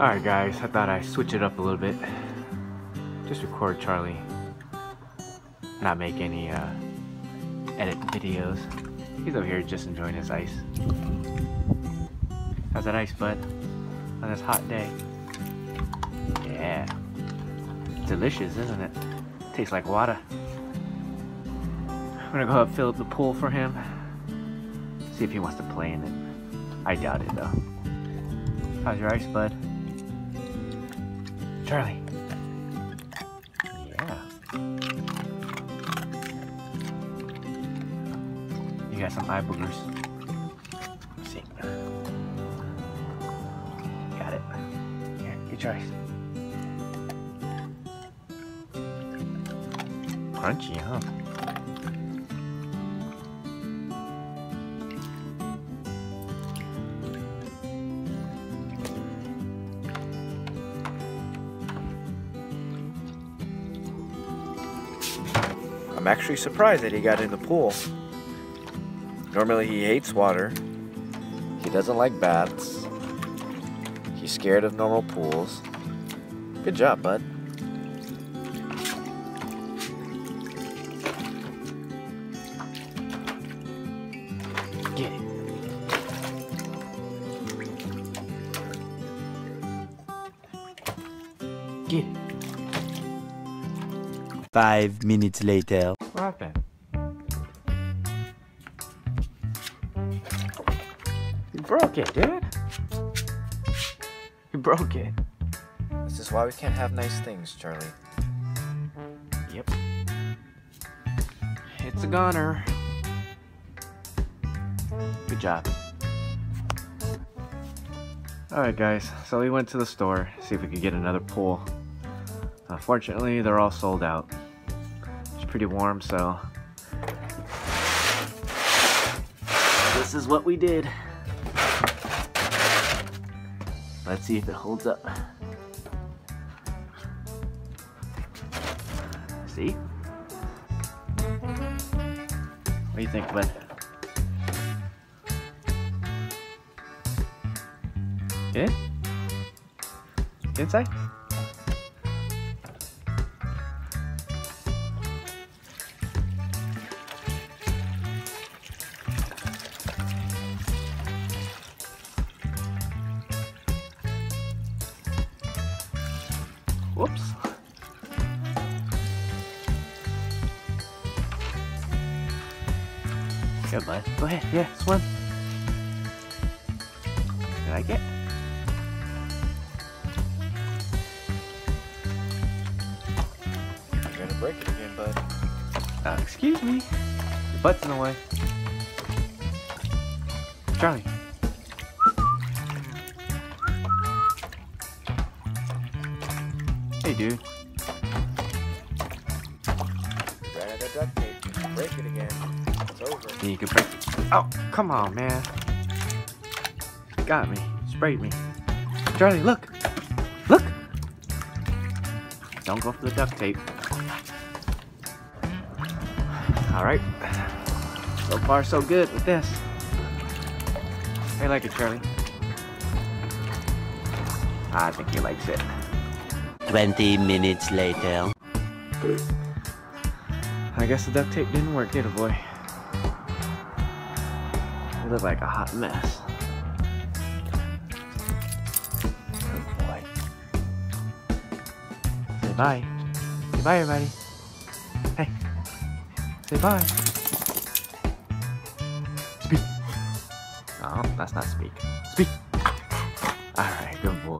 Alright guys, I thought I'd switch it up a little bit. Just record Charlie. Not make any uh, edit videos. He's over here just enjoying his ice. How's that ice, bud? On this hot day. Yeah. Delicious, isn't it? Tastes like water. I'm gonna go up fill up the pool for him. See if he wants to play in it. I doubt it though. How's your ice, bud? Charlie. Yeah. You got some eye boogers. Let's see. Got it. Here, get your ice. Crunchy, huh? I'm actually surprised that he got in the pool. Normally he hates water. He doesn't like baths. He's scared of normal pools. Good job, bud. Get it. Get it. Five minutes later. What happened? You broke it, dude. You broke it. This is why we can't have nice things, Charlie. Yep. It's a goner. Good job. Alright guys, so we went to the store, see if we could get another pool. Unfortunately, they're all sold out. Pretty warm, so... This is what we did. Let's see if it holds up. See? What do you think, bud? Get inside? Whoops. Good, bud. Go ahead. Yeah, swim. Did I get? You're gonna break it again, bud. Uh, excuse me. Your butt's in the way. Charlie. Hey, dude. Ran out of duct tape. Break it again. It's over. Yeah, you can break it. Oh, come on, man. Got me. Sprayed me. Charlie, look. Look. Don't go for the duct tape. Alright. So far, so good with this. I like it, Charlie. I think he likes it. 20 minutes later. I guess the duct tape didn't work, did it, boy? You look like a hot mess. Good boy. Say bye. Say bye, everybody. Hey. Say bye. Speak. Oh, that's not speak. Speak. Alright, good boy.